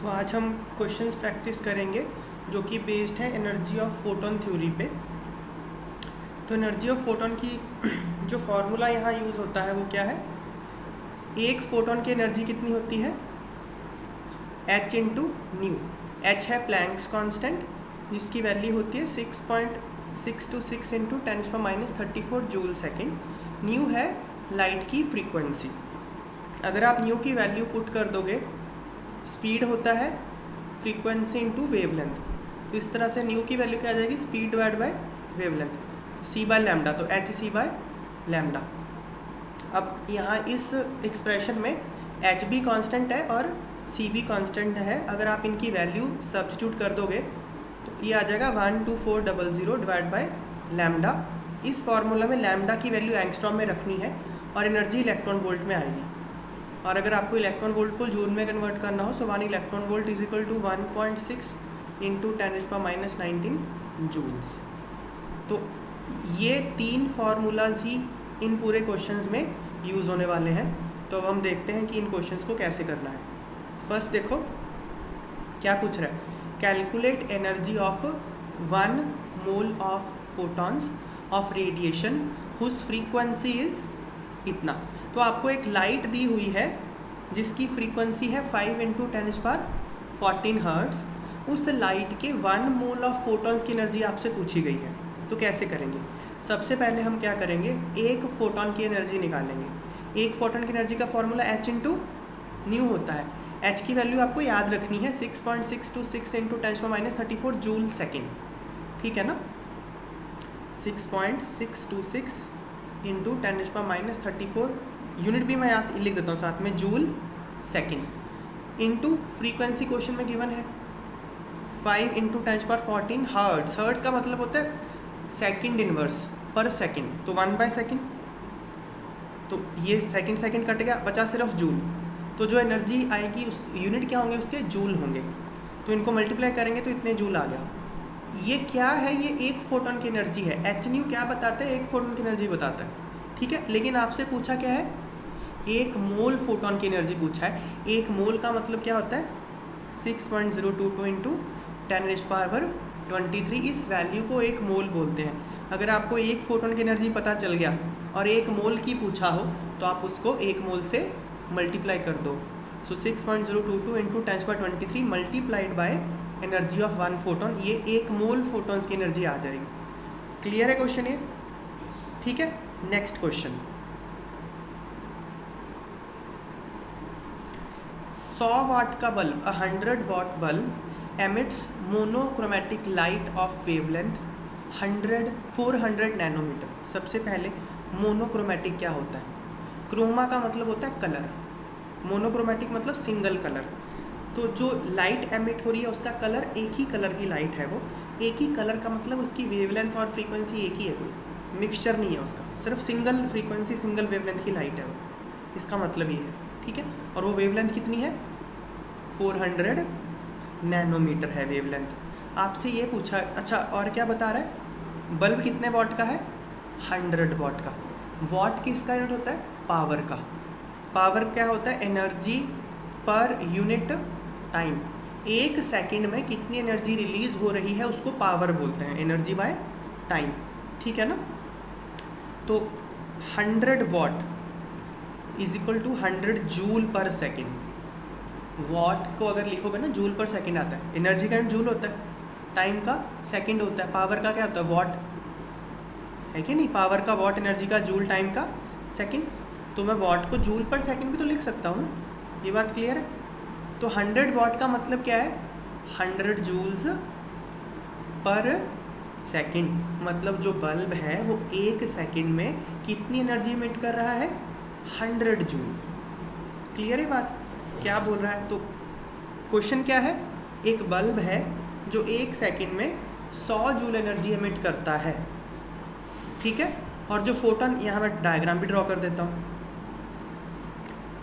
तो आज हम क्वेश्चंस प्रैक्टिस करेंगे, जो कि बेस्ड है एनर्जी ऑफ़ फोटोन थ्योरी पे। तो एनर्जी ऑफ़ फोटोन की जो फार्मूला यहाँ यूज़ होता है, वो क्या है? एक फोटोन की एनर्जी कितनी होती है? एच इंटू न्यू एच है प्लैंक्स कांस्टेंट जिसकी वैल्यू होती है six point six two six into ten पर minus thirty four joule second nu है लाइट की फ्रीक्वेंसी अगर आप न्यू की वैल्यू पुट कर दोगे स्पीड होता है फ्रीक्वेंसी इंटू वेवलेंथ तो इस तरह से न्यू की वैल्यू क्या आ जाएगी? Speed divide by wavelength C by lambda तो एच सी बाय लैमडा अब यहाँ इस एक्सप्रेशन में एच भी कांस्टेंट है और सी भी कांस्टेंट है। अगर आप इनकी वैल्यू सब्सटीट्यूट कर दोगे तो ये आ जाएगा one two four double zero divide by lambda इस फार्मूला में लैमडा की वैल्यू एंगस्ट्रॉम में रखनी है और एनर्जी इलेक्ट्रॉन वोल्ट में आएगी। और अगर आपको इलेक्ट्रॉन वोल्ट को जूल में कन्वर्ट करना हो so one electron volt is equal to one point six into ten is पर माइनस नाइनटीन जूल्स तो ये तीन फार्मूलाज ही इन पूरे क्वेश्चंस में यूज़ होने वाले हैं। तो अब हम देखते हैं कि इन क्वेश्चंस को कैसे करना है। फ़र्स्ट देखो, क्या पूछ रहा है? Calculate energy of one mole of photons of radiation whose frequency is इतना। तो आपको एक लाइट दी हुई है, जिसकी फ्रीक्वेंसी है फाइव इंटू टेन पर फोर्टीन हर्ट्स उस लाइट के वन मोल ऑफ़ फोटॉन्स की एनर्जी आपसे पूछी गई है। तो कैसे करेंगे? सबसे पहले हम क्या करेंगे? एक फोटॉन की एनर्जी निकालेंगे। एक फोटॉन की एनर्जी का फॉर्मूला एच इंटू न्यू होता है। एच की वैल्यू आपको याद रखनी है six point six two six into ten minus thirty four joule second ठीक है ना? Six point six two six into ten पर माइनस थर्टी फोर यूनिट भी मैं यहाँ लिख देता हूँ साथ में joule second into frequency question में गिवन है। फाइव इंटू टेन पर फोर्टीन हर्ट्स हर्ट्स का मतलब होता है सेकेंड इनवर्स पर सेकेंड तो वन बाय सेकेंड तो ये सेकेंड सेकेंड कट गया, बचा सिर्फ़ जूल तो जो एनर्जी आएगी उस यूनिट क्या होंगे उसके? जूल होंगे। तो इनको मल्टीप्लाई करेंगे तो इतने जूल आ गया। ये क्या है? ये एक फोटोन की एनर्जी है। एच न्यू क्या बताता है? एक फोटोन की एनर्जी बताता है। ठीक है? लेकिन आपसे पूछा क्या है? एक मोल फोटोन की एनर्जी पूछा है। एक मोल का मतलब क्या होता है? Six point zero two two into ten H power twenty three इस वैल्यू को एक मोल बोलते हैं। अगर आपको एक फोटोन की एनर्जी पता चल गया और एक मोल की पूछा हो तो आप उसको एक मोल से मल्टीप्लाई कर दो। So six point zero two two into ten पर twenty three multiplied by energy of one photon ये एक मोल फोटोन्स की एनर्जी आ जाएगी। क्लियर है क्वेश्चन ये? ठीक है? नेक्स्ट क्वेश्चन सौ वाट का bulb a hundred watt bulb emits monochromatic light of wavelength hundred four hundred nanometre सबसे पहले मोनोक्रोमेटिक क्या होता है? क्रोमा का मतलब होता है कलर मोनोक्रोमेटिक मतलब सिंगल कलर तो जो लाइट एमिट हो रही है, उसका कलर एक ही कलर की लाइट है वो. एक ही कलर का मतलब उसकी वेवलेंथ और फ्रीक्वेंसी एक ही है कोई. मिक्सचर नहीं है उसका. सिर्फ़ सिंगल फ्रीक्वेंसी सिंगल वेवलेंथ की लाइट है वो. इसका मतलब ये है. ठीक है? और वो वेवलेंथ कितनी है? 400 नैनोमीटर है वेवलेंथ आपसे ये पूछा अच्छा और क्या बता रहा है? बल्ब कितने वॉट का है? 100 वॉट का। वॉट किसका यूनिट होता है? पावर का। पावर क्या होता है? Energy per unit time. एक सेकंड में कितनी एनर्जी रिलीज़ हो रही है उसको पावर बोलते हैं, एनर्जी बाय टाइम। ठीक है ना? तो 100 watt is equal to 100 joule per second. Watt को अगर लिखोगे ना, जूल पर सेकंड आता है। एनर्जी का जूल होता है। टाइम का सेकंड होता है। पावर का क्या होता है? वॉट है कि नहीं? पावर का वॉट एनर्जी का, जूल टाइम का सेकंड तो मैं वॉट को जूल पर सेकंड भी तो लिख सकता हूँ ये बात क्लियर है? तो 100 वॉट का मतलब क्या है? 100 जूल्स पर सेकंड मतलब जो बल्ब है, वो एक सेकंड में कितनी एनर्जी इमिट कर रहा है? 100 जूल क्लियर है बात? क्या बोल रहा है? तो क्वेश्चन क्या है? एक बल्ब है जो एक सेकंड में 100 जूल एनर्जी एमिट करता है। ठीक है? और जो फोटोन यहाँ मैं डायग्राम भी ड्रॉ कर देता हूँ।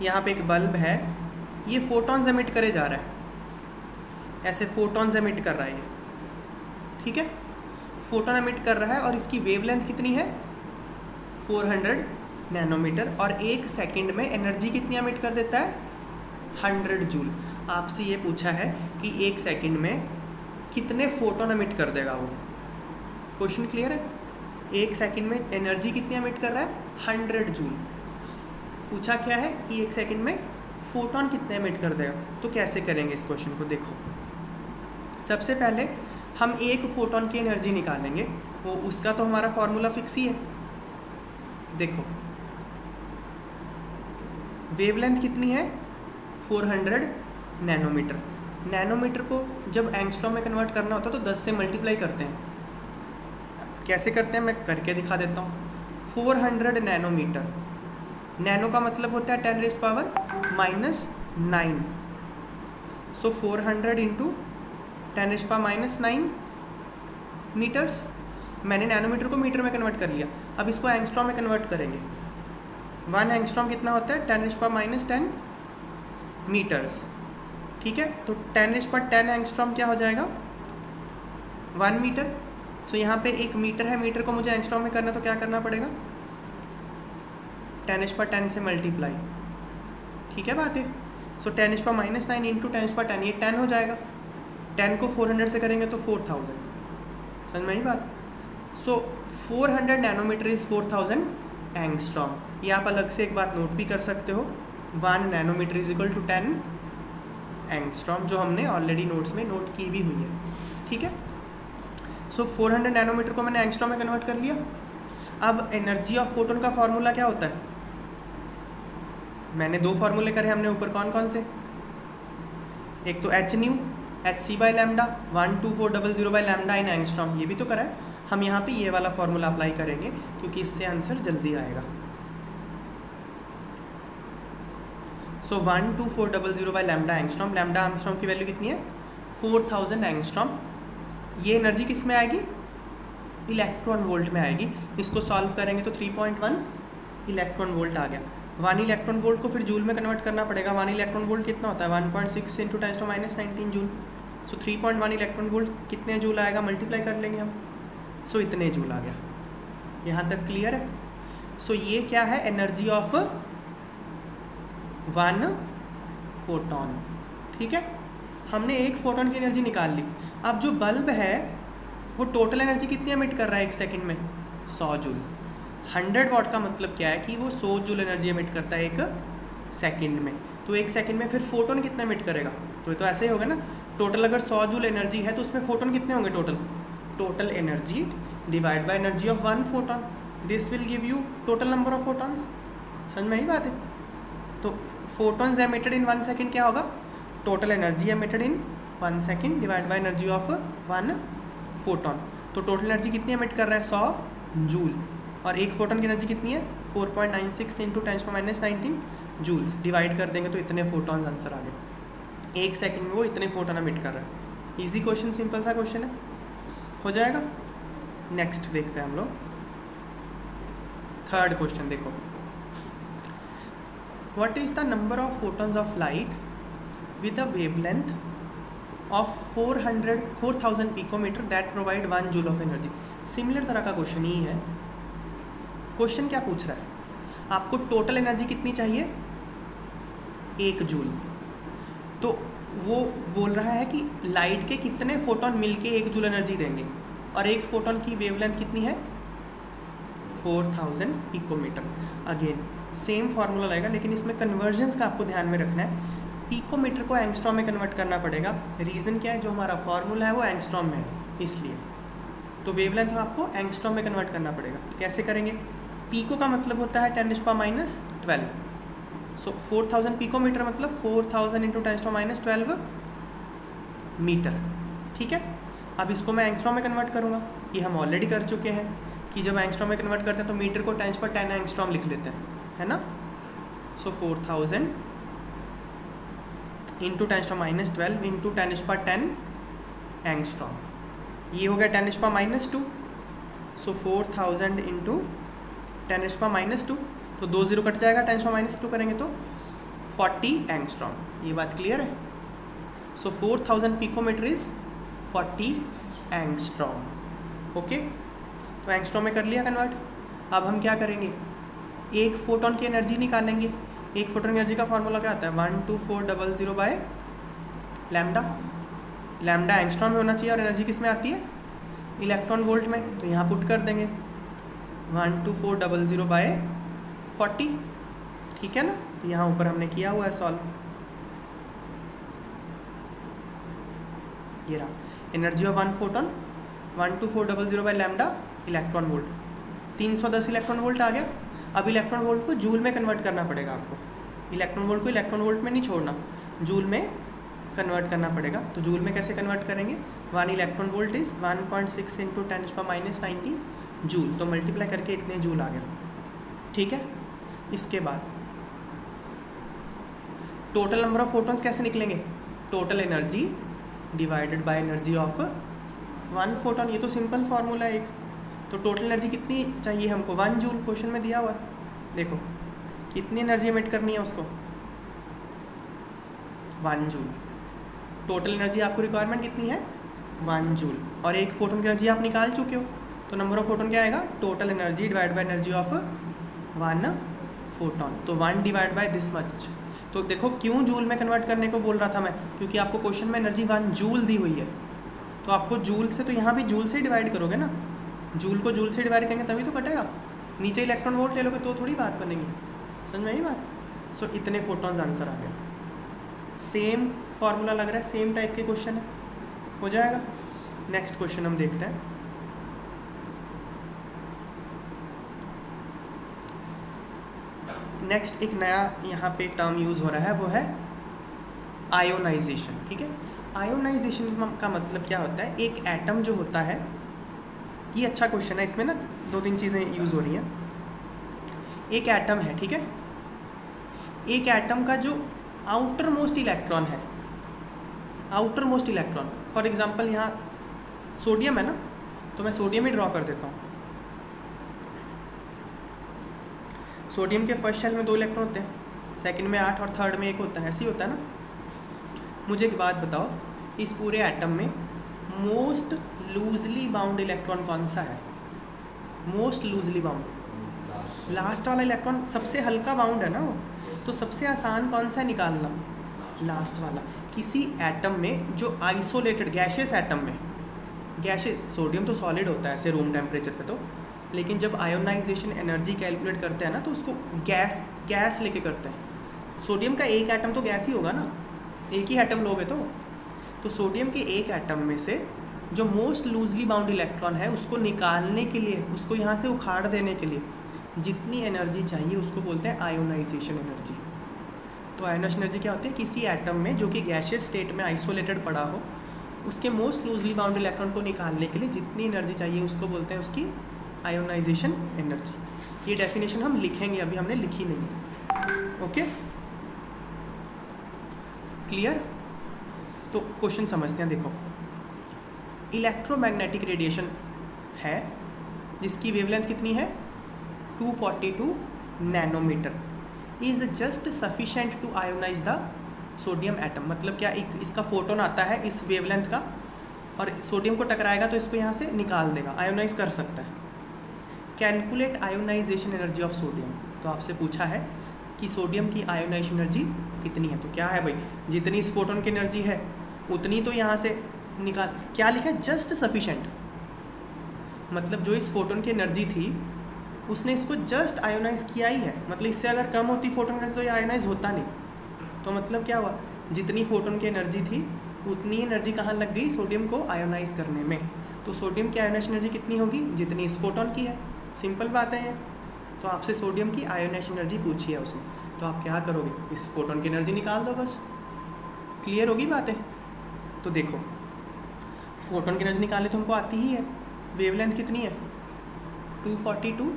यहाँ पे एक बल्ब है। ये फोटॉन्स एमिट करे जा रहा है। ऐसे फोटॉन्स एमिट कर रहा है ये। ठीक है? फोटोन एमिट कर रहा है और इसकी वेवलेंथ कितनी है? 400 नैनोमीटर और एक सेकंड में एनर्जी कितनी एमिट कर देता है? 100 जूल। आपसे ये पूछा है कि एक सेकंड में कितने फोटोन अमिट कर देगा वो? क्वेश्चन क्लियर है? एक सेकंड में एनर्जी कितनी अमिट कर रहा है? Hundred joule. पूछा क्या है कि एक सेकंड में फोटोन कितने अमिट कर देगा? तो कैसे करेंगे इस क्वेश्चन को? देखो। सबसे पहले हम एक फोटोन की एनर्जी निकालेंगे। वो उसका तो हमारा फॉर्मूला फिक्स ही है। देखो। वेवलेंथ कितनी है? 400 नैनोमीटर। नैनोमीटर को जब एंगस्ट्रॉम में कन्वर्ट करना होता है तो 10 से मल्टीप्लाई करते हैं। कैसे करते हैं? मैं करके दिखा देता हूँ। 400 नैनोमीटर। नैनो का मतलब होता है ten raised power minus nine so four hundred into ten raised power minus nine metres मैंने नैनोमीटर को मीटर में कन्वर्ट कर लिया। अब इसको एंगस्ट्रॉम में कन्वर्ट करेंगे। वन एंगस्ट्रॉम कितना होता है? Ten raised power minus ten metres ठीक है? तो ten raised power ten angstrom क्या हो जाएगा? वन मीटर सो यहाँ पे एक मीटर है मीटर को मुझे एंगस्ट्रॉम में करना तो क्या करना पड़ेगा? टेन एच पर टेन से मल्टीप्लाई ठीक है बात? है सो टेन एच पर minus nine into ten H पर टेन ये टेन हो जाएगा। टेन को फोर हंड्रेड से करेंगे तो फोर थाउज़ेंड समझ में ही बात? So four hundred nanometre is four thousand angstrom ये आप अलग से एक बात नोट भी कर सकते हो। One nanometre is equal to ten angstrom जो हमने ऑलरेडी नोट्स में नोट की भी हुई है। ठीक है? सो फोर हंड्रेड नैनोमीटर को मैंने एंगस्ट्रॉम में कन्वर्ट कर लिया। अब एनर्जी ऑफ़ फोटोन का फॉर्मूला क्या होता है? मैंने दो फार्मूले करे हमने ऊपर कौन कौन से? एक तो H nu H C by lambda one two four double zero by lambda in angstrom ये भी तो करा है। हम यहाँ पे ये वाला फॉर्मूला अप्लाई करेंगे, क्योंकि इससे आंसर जल्दी आएगा। So one two four double zero by lambda angstrom lambda angstrom की वैल्यू कितनी है? फोर थाउज़ेंड एंगस्ट्रॉम ये एनर्जी किसमें आएगी? इलेक्ट्रॉन वोल्ट में आएगी. इसको सॉल्व करेंगे तो three point one electron volt आ गया. वन इलेक्ट्रॉन वोल्ट को फिर जूल में कन्वर्ट करना पड़ेगा. वन इलेक्ट्रॉन वोल्ट कितना होता है? One point six into tens to minus nineteen joule so three point one electron volt कितने जूल आएगा? मल्टीप्लाई कर लेंगे हम. सो so, इतने जूल आ गया. यहाँ तक क्लियर है? सो so, ये क्या है? एनर्जी ऑफ़ वन फोटोन, ठीक है? हमने एक फोटोन की एनर्जी निकाल ली। अब जो बल्ब है, वो टोटल एनर्जी कितनी एमिट कर रहा है एक सेकंड में? सौ जूल। हंड्रेड वॉट का मतलब क्या है कि वो सौ जूल एनर्जी एमिट करता है एक सेकंड में। तो एक सेकंड में फिर फोटोन कितना एमिट करेगा? तो ये तो ऐसे ही होगा ना। टोटल अगर सौ जूल एनर्जी है तो उसमें फोटोन कितने होंगे total total energy divide by energy of one photon this will give you total number of photons समझ में ही बात है? तो photons emitted in one second क्या होगा? Total energy emitted in one second divide by energy of one photon तो total energy कितनी एमिट कर रहा है? सौ जूल और एक फोटोन की एनर्जी कितनी है? Four point nine six into tens पर माइनस नाइनटीन जूल्स डिवाइड कर देंगे तो इतने फोटोन्स आंसर आ गए. एक सेकंड में वो इतने फोटोन एमिट कर रहा है. इजी क्वेश्चन सिंपल सा क्वेश्चन है. हो जाएगा? नेक्स्ट देखते हैं हम लोग. थर्ड क्वेश्चन देखो. What is the number of photons of light with a wavelength of 400 4000 picometer that provide 1 joule of energy? Similar तरह का क्वेश्चन ही है। क्वेश्चन क्या पूछ रहा है? आपको टोटल एनर्जी कितनी चाहिए? एक जूल तो वो बोल रहा है कि लाइट के कितने फोटोन मिलके एक जूल एनर्जी देंगे? और एक फोटोन की वेवलेंथ कितनी है? 4000 पिकोमीटर। अगेन सेम फार्मूला रहेगा, लेकिन इसमें कन्वर्जन्स का आपको ध्यान में रखना है। पिकोमीटर को एंगस्ट्रॉम में कन्वर्ट करना पड़ेगा। रीज़न क्या है? जो हमारा फार्मूला है, वो एंगस्ट्रॉम में है, इसलिए। तो वेवलेंथ आपको एंगस्ट्रॉम में कन्वर्ट करना पड़ेगा। कैसे करेंगे? पीको का मतलब होता है टेन पा minus twelve. So four thousand picometre मतलब फोर थाउज़ेंड इंटू टेन पा माइनस ट्वेल्व मीटर। ठीक है? अब इसको मैं एंगस्ट्रॉम में कन्वर्ट करूँगा। ये हम ऑलरेडी कर चुके हैं। कि जब एंगस्ट्रॉम में कन्वर्ट करते हैं तो मीटर को टेंस पर टेन एंगस्ट्रॉम लिख लेते हैं, है ना? So four thousand into ten minus twelve into ten पर टेन एंगस्ट्रॉम ये हो गया टेन पर minus two so four thousand into ten पर माइनस टू तो दो ज़ीरो कट जाएगा टेन पर माइनस टू करेंगे तो फोर्टी एंगस्ट्रॉम ये बात क्लियर है? So four thousand picometre is forty angstrom okay तो एंगस्ट्रॉम में कर लिया कन्वर्ट अब हम क्या करेंगे? एक फोटोन की एनर्जी निकालेंगे। एक फोटोन एनर्जी का फॉर्मूला क्या आता है? One two four double zero by lambda lambda angstrom में होना चाहिए और एनर्जी किसमें आती है? इलेक्ट्रॉन वोल्ट में। तो यहाँ पुट कर देंगे। One two four double zero by forty ठीक है ना? तो यहाँ ऊपर हमने किया हुआ है सॉल्व ये रहा। Energy of one photon one two four double zero by lambda electron volt तीन सौ दस इलेक्ट्रॉन वोल्ट आ गया। अब इलेक्ट्रॉन वोल्ट को जूल में कन्वर्ट करना पड़ेगा आपको। इलेक्ट्रॉन वोल्ट को इलेक्ट्रॉन वोल्ट में नहीं छोड़ना। जूल में कन्वर्ट करना पड़ेगा। तो जूल में कैसे कन्वर्ट करेंगे? One electron volt is one point six into ten minus nineteen joule तो मल्टीप्लाई करके इतने जूल आ गया ठीक है? इसके बाद टोटल नंबर ऑफ़ फोटोन्स कैसे निकलेंगे? Total energy divided by energy of one photon ये तो सिंपल फार्मूला है एक। तो टोटल एनर्जी कितनी चाहिए हमको? वन जूल क्वेश्चन में दिया हुआ है। देखो, कितनी एनर्जी एमिट करनी है उसको? वन जूल टोटल एनर्जी आपको रिक्वायरमेंट कितनी है? वन जूल और एक फोटोन की एनर्जी आप निकाल चुके हो तो नंबर ऑफ़ फोटोन क्या आएगा? Total energy divide by energy of one photon तो one divide by this much तो देखो, क्यों जूल में कन्वर्ट करने को बोल रहा था मैं? क्योंकि आपको क्वेश्चन में एनर्जी वन जूल दी हुई है। तो आपको जूल से तो यहाँ भी जूल से डिवाइड करोगे ना? जूल को जूल से डिवाइड करेंगे तभी तो कटेगा। नीचे इलेक्ट्रॉन वोल्ट ले लोगे तो थोड़ी बात बनेगी। समझ में आई बात? सो so, इतने फोटोन्स आंसर आ गए। सेम फॉर्मूला लग रहा है सेम टाइप के क्वेश्चन है। हो जाएगा? नेक्स्ट क्वेश्चन हम देखते हैं। नेक्स्ट एक नया यहाँ पे टर्म यूज़ हो रहा है वो है आयोनाइजेशन ठीक है? आयोनाइजेशन का मतलब क्या होता है? एक एटम जो होता है ये अच्छा क्वेश्चन है। इसमें ना दो तीन चीज़ें यूज़ हो रही हैं। एक एटम है, ठीक है? एक एटम का जो आउटर मोस्ट इलेक्ट्रॉन है outer most electron for example यहाँ सोडियम है ना तो मैं सोडियम ही ड्रॉ कर देता हूँ। सोडियम के फ़र्स्ट शेल में दो इलेक्ट्रॉन होते हैं सेकंड में आठ और थर्ड में एक होता है। ऐसे ही होता है ना? मुझे एक बात बताओ, इस पूरे एटम में मोस्ट लूजली बाउंड इलेक्ट्रॉन कौन सा है? मोस्ट लूजली बाउंड लास्ट वाला इलेक्ट्रॉन सबसे हल्का बाउंड है ना वो? तो सबसे आसान कौन सा है निकालना? लास्ट वाला। किसी एटम में जो आइसोलेटेड गैशेस एटम में। गैशियस सोडियम तो सॉलिड होता है ऐसे रूम टेम्परेचर पे तो। लेकिन जब आयोनाइजेशन एनर्जी कैलकुलेट करते हैं ना तो उसको गैस गैस लेके करते हैं। सोडियम का एक एटम तो गैस ही होगा ना? एक ही एटम लोगे तो? तो सोडियम के एक एटम में से जो मोस्ट लूजली बाउंड इलेक्ट्रॉन है, उसको निकालने के लिए, उसको यहाँ से उखाड़ देने के लिए, जितनी एनर्जी चाहिए, उसको बोलते हैं आयोनाइजेशन एनर्जी तो आयोनाइजेशन एनर्जी क्या होती है? किसी एटम में, जो कि गैशियस स्टेट में आइसोलेटेड पड़ा हो, उसके मोस्ट लूजली बाउंड इलेक्ट्रॉन को निकालने के लिए जितनी एनर्जी चाहिए, उसको बोलते हैं उसकी आयोनाइजेशन एनर्जी ये डेफिनेशन हम लिखेंगे, अभी हमने लिखी नहीं है. ओके क्लियर तो क्वेश्चन समझते हैं, देखो. इलेक्ट्रोमैग्नेटिक रेडिएशन है, जिसकी वेवलेंथ कितनी है? 242 nanometre is just sufficient to ionise the sodium atom मतलब क्या एक इसका फोटोन आता है इस वेवलेंथ का, और सोडियम को टकराएगा तो इसको यहाँ से निकाल देगा आयोनाइज कर सकता है। Calculate ionisation energy of sodium तो आपसे पूछा है कि सोडियम की आयोनाइज एनर्जी कितनी है? तो क्या है भाई? जितनी इस फोटोन की एनर्जी है, उतनी तो यहाँ से निकाल, क्या लिखा है? जस्ट सफिशेंट मतलब जो इस फोटोन की एनर्जी थी, उसने इसको जस्ट आयोनाइज किया ही है। मतलब इससे अगर कम होती फोटोन एनर्जी तो ये आयोनाइज होता नहीं। तो मतलब क्या हुआ? जितनी फोटोन की एनर्जी थी, उतनी एनर्जी कहाँ लग गई? सोडियम को आयोनाइज करने में। तो सोडियम की आयोनाइज एनर्जी कितनी होगी? जितनी इस फोटोन की है। सिंपल बात है। तो आपसे सोडियम की आयोनाइज एनर्जी पूछी है उसने। तो आप क्या करोगे? इस फोटोन की एनर्जी निकाल दो बस। क्लियर होगी बातें? तो देखो। फोटोन की एनर्जी निकालनी तो हमको आती ही है। वेवलेंथ कितनी है? 242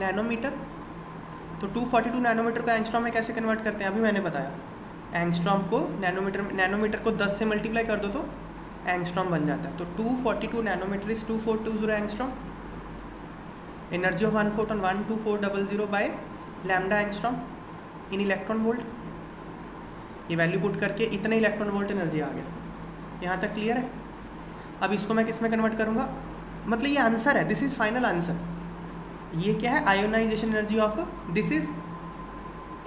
नैनोमीटर तो 242 नैनोमीटर को एंगस्ट्रॉम में कैसे कन्वर्ट करते हैं? अभी मैंने बताया। एंगस्ट्रॉम को नैनोमीटर नैनोमीटर को 10 से मल्टीप्लाई कर दो तो एंगस्ट्रॉम बन जाता है। तो 242 nanometre is 2420 angstrom energy of one photon one two four double zero by lambda angstrom in electron volt ये वैल्यू पुट करके इतने इलेक्ट्रॉन वोल्ट एनर्जी आ गया। यहाँ तक क्लियर है? अब इसको मैं किसमें कन्वर्ट करूँगा? मतलब ये आंसर है दिस इज़ फाइनल आंसर ये क्या है? Ionisation energy of this is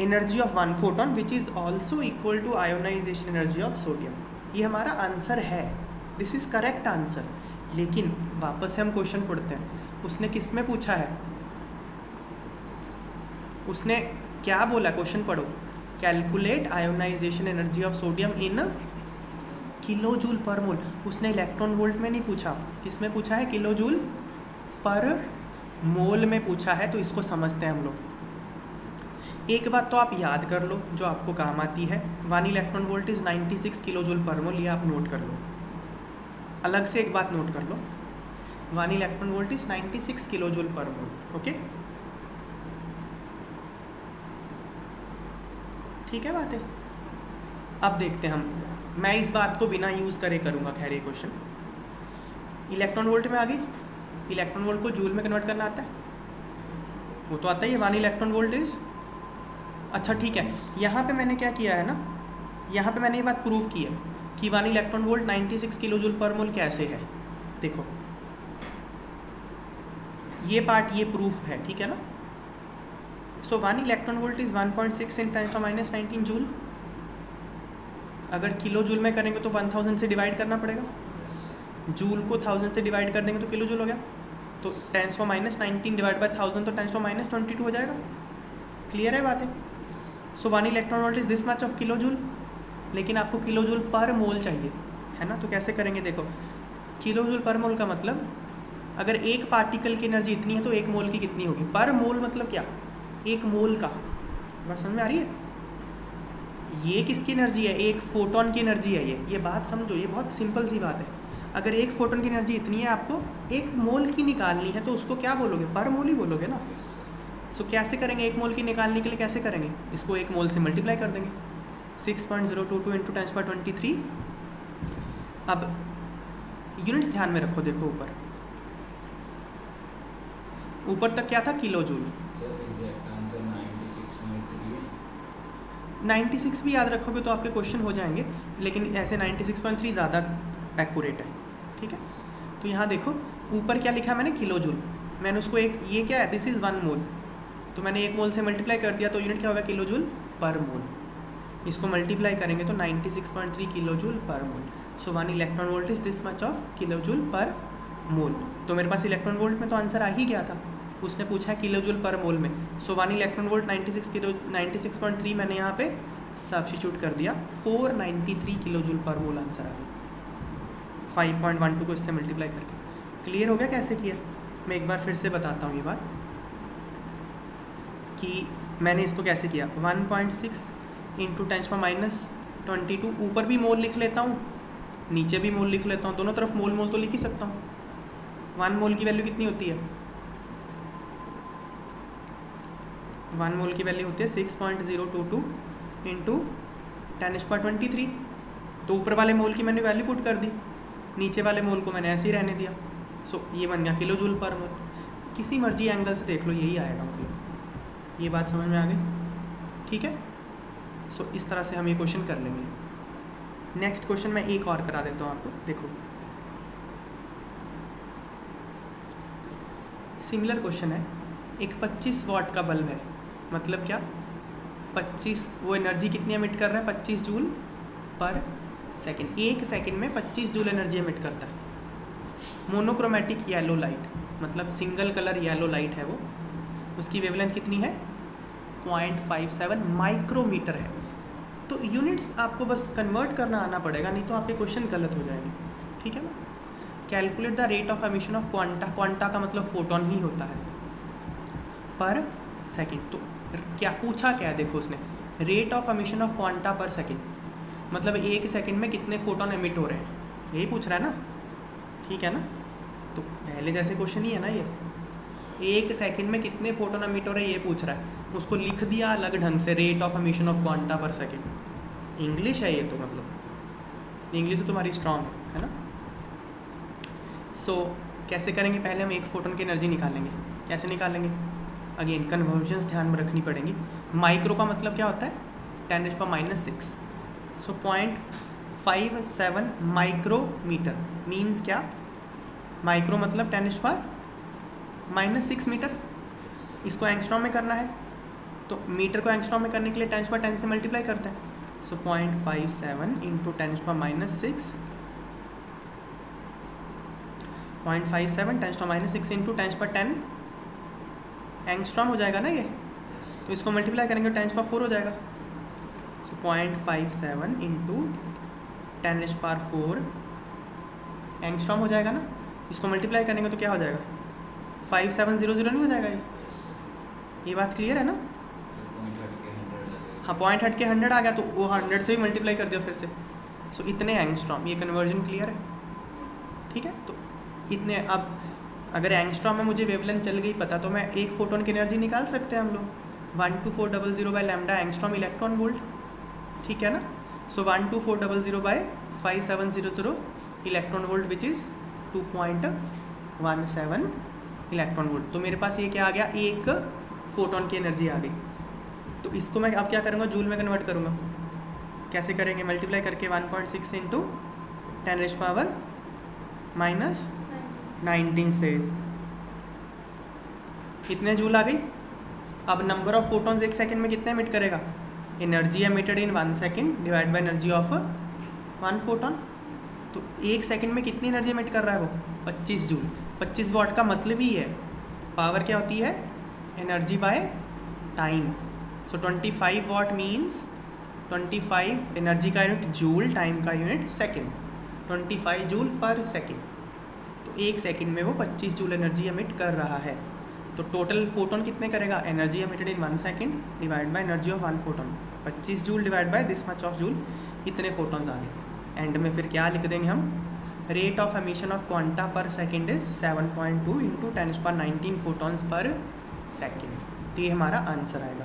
energy of one photon which is also equal to ionisation energy of sodium ये हमारा आंसर है. दिस इज़ करेक्ट आंसर लेकिन वापस से हम क्वेश्चन पढ़ते हैं. उसने किसमें पूछा है? उसने क्या बोला? क्वेश्चन पढ़ो. Calculate ionisation energy of sodium in kilojoule per mole. उसने इलेक्ट्रॉन वोल्ट में नहीं पूछा। किसमें पूछा है? किलो जूल पर मोल में पूछा है तो इसको समझते हैं हम लोग। एक बात तो आप याद कर लो, जो आपको काम आती है। One electron volt is 96 kilojoule per mole, ये आप नोट कर लो। अलग से एक बात नोट कर लो। One electron volt is 96 kilojoule per mole okay ठीक है बात? अब देखते हैं हम। मैं इस बात को बिना यूज़ करे करूँगा, खैर, ये क्वेश्चन इलेक्ट्रॉन वोल्ट में आ गई इलेक्ट्रॉन वोल्ट को जूल में कन्वर्ट करना आता है? वो तो आता ही है वन इलेक्ट्रॉन वोल्ट इज़ अच्छा ठीक है. यहाँ पे मैंने क्या किया है ना? यहाँ पे मैंने ये बात प्रूव की है कि one electron volt 96 kilojoule per mole कैसे है? देखो. ये पार्ट ये प्रूफ है, ठीक है ना? So one electron volt is 1.6 point six in tens minus nineteen joule अगर किलो जूल में करेंगे तो 1000 से डिवाइड करना पड़ेगा। जूल को थाउज़ेंड से डिवाइड कर देंगे तो किलो जूल हो गया। तो tens for minus nineteen divide by thousand तो tens for minus twenty two हो जाएगा। क्लियर है बात? है so one electron volt is this much of kilo joule. लेकिन आपको किलो जूल पर मोल चाहिए, है ना? तो कैसे करेंगे देखो। किलो जूल पर मोल का मतलब अगर एक पार्टिकल की एनर्जी इतनी है तो एक मोल की कितनी होगी? पर मोल मतलब क्या? एक मोल का। बस समझ में आ रही है? ये किसकी एनर्जी है? एक फोटोन की एनर्जी है ये। ये बात समझो, ये बहुत सिंपल सी बात है। अगर एक फोटोन की एनर्जी इतनी है आपको, एक मोल की निकालनी है तो उसको क्या बोलोगे? पर मोल ही बोलोगे ना। सो कैसे करेंगे एक मोल की निकालने के लिए? कैसे करेंगे? इसको एक मोल से मल्टीप्लाई कर देंगे। Six point zero two two into tens पर ट्वेंटी थ्री अब यूनिट्स ध्यान में रखो, देखो ऊपर। ऊपर तक क्या था? Kilo joule. नाइन्टी सिक्स भी याद रखोगे तो आपके क्वेश्चन हो जाएँगे, लेकिन ऐसे नाइन्टी सिक्स पॉइंट थ्री ज़्यादा एक्यूरेट है, ठीक है? तो यहाँ देखो, ऊपर क्या लिखा मैंने? Kilo joule. मैंने उसको एक, ये क्या है? दिस इज़ वन मोल तो मैंने एक मोल से मल्टीप्लाई कर दिया तो यूनिट क्या होगा? किलो जूल पर मोल इसको मल्टीप्लाई करेंगे तो 96.3 kilo joule per mole so one electron volt is this much of kilo joule per mole तो मेरे पास इलेक्ट्रॉन वोल्ट में तो आंसर आ ही गया था। उसने पूछा किलो जूल पर मोल में। So one electron volt 96 kilo 96.3 मैंने यहाँ पे सब्सिट्यूट कर दिया। 493 kilo joule per mole answer आ गया। फाइव पॉइंट वन टू को इससे मल्टीप्लाई करके। क्लियर हो गया कैसे किया? मैं एक बार फिर से बताता हूँ ये बात। कि मैंने इसको कैसे किया? 1.6 point six into tens minus twenty two ऊपर भी मोल लिख लेता हूँ, नीचे भी मोल लिख लेता हूँ। दोनों तरफ़ मोल मोल तो लिख ही सकता हूँ। वन मोल की वैल्यू कितनी होती है? वन मोल की वैल्यू होती है six point zero two two into ten पर ट्वेंटी थ्री तो ऊपर वाले मोल की मैंने वैल्यू पुट कर दी नीचे वाले मोल को मैंने ऐसे ही रहने दिया। सो so, ये बन गया किलो जूल पर मोल। किसी मर्ज़ी एंगल से देख लो यही आएगा मतलब। ये बात समझ में आ गई? ठीक है? सो so, इस तरह से हम ये क्वेश्चन कर लेंगे। नेक्स्ट क्वेश्चन मैं एक और करा देता हूँ आपको। देखो। सिमिलर क्वेश्चन है। एक 25 वॉट का बल्ब है। मतलब क्या? 25 वो एनर्जी कितनी एमिट कर रहा है? 25 जूल पर सेकेंड एक सेकेंड में 25 जूल एनर्जी एमिट करता है। मोनोक्रोमेटिक येलो लाइट मतलब सिंगल कलर येलो लाइट है वो। उसकी वेवलेंथ कितनी है? 0.57 माइक्रोमीटर है। तो यूनिट्स आपको बस कन्वर्ट करना आना पड़ेगा, नहीं तो आपके क्वेश्चन गलत हो जाएँगे। ठीक है ना? Calculate the rate of emission of quanta quanta का मतलब फोटोन ही होता है। पर सेकेंड तो क्या पूछा क्या है? देखो उसने। Rate of emission of quanta per second मतलब एक सेकेंड में कितने फोटोन एमिट हो रहे हैं? यही पूछ रहा है ना? ठीक है ना? तो पहले जैसे क्वेश्चन ही है ना ये। एक सेकंड में कितने फोटोन एमिट हो रहे हैं ये पूछ रहा है। उसको लिख दिया अलग ढंग से rate of emission of quanta per second English है ये तो मतलब। इंग्लिश तो तुम्हारी स्ट्रांग है है ना? सो so, कैसे करेंगे? पहले हम एक फोटोन की एनर्जी निकालेंगे कैसे निकालेंगे अगेन कन्वर्जन्स ध्यान में रखनी पड़ेंगी। माइक्रो का मतलब क्या होता है? टेन एच पर minus six so point five seven micrometre means क्या? माइक्रो मतलब टेन एच पर माइनस सिक्स मीटर इसको एंगस्ट्रॉम में करना है। तो मीटर को एंगस्ट्रॉम में करने के लिए टेंस पर टेन से मल्टीप्लाई करते हैं। So point five seven into ten पर minus six point five seven ten पर माइनस सिक्स इंटू टेन पर टेन एंगस्ट्रॉम हो जाएगा ना ये? तो इसको मल्टीप्लाई करेंगे टेन पर फोर हो जाएगा। So point five seven into ten h पार फोर एंगस्ट्रॉम हो जाएगा ना? इसको मल्टीप्लाई करेंगे तो क्या हो जाएगा? फाइव सेवन ज़ीरो ज़ीरो नहीं हो जाएगा ये? ये बात क्लियर है ना? हाँ पॉइंट हट के हंड्रेड आ गया तो वो हंड्रेड से भी मल्टीप्लाई कर दिया फिर से। सो so, इतने एंगस्ट्रॉम ये कन्वर्जन क्लियर है। ठीक है? तो इतने अब अगर एंगस्ट्रॉम में मुझे वेवलेंथ चल गई, पता तो मैं एक फोटोन की एनर्जी निकाल सकते हैं हम लोग। One two four double zero by lambda angstrom electron volt ठीक है ना? So one two four double zero by five seven zero zero electron volt which is two point one seven electron volt तो मेरे पास ये क्या आ गया? एक photon की एनर्जी आ गई। तो इसको मैं अब क्या करूँगा? जूल में कन्वर्ट करूँगा। कैसे करेंगे? मल्टीप्लाई करके one point six into ten h power minus nineteen से। कितने जूल आ गई? अब नंबर ऑफ़ फोटोन्स एक सेकंड में कितने एमिट करेगा? Energy emitted in one second divide by energy of one photon तो एक सेकंड में कितनी एनर्जी एमिट कर रहा है वो? 25 जूल। 25 वॉट का मतलब ही है। पावर क्या होती है? Energy by time so 25 watt means 25 energy का यूनिट जूल टाइम का unit second 25 joule per second एक सेकंड में वो 25 जूल एनर्जी एमिट कर रहा है। तो टोटल फोटोन कितने करेगा? Energy emitted in one second divide by energy of one photon 25 joule divide by this much of joule इतने फोटोन्स आ गए एंड में फिर क्या लिख देंगे हम? Rate of emission of quanta per second is 7.2 point two into ten पर नाइनटीन फोटोन्स पर सेकेंड तो ये हमारा आंसर आएगा।